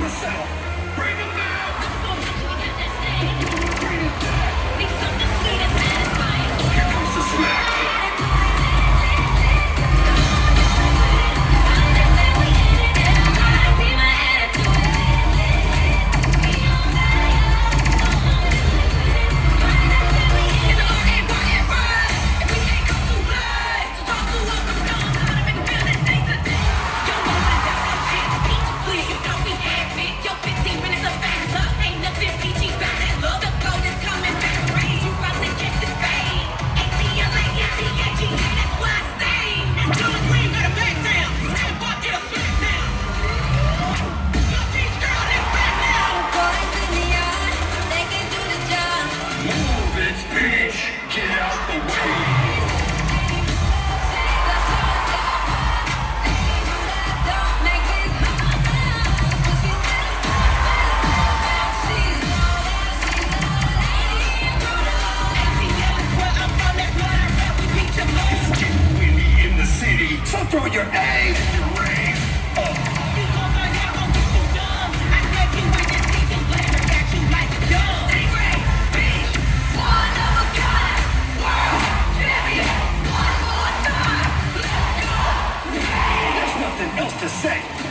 yourself. Bring him down! else to say.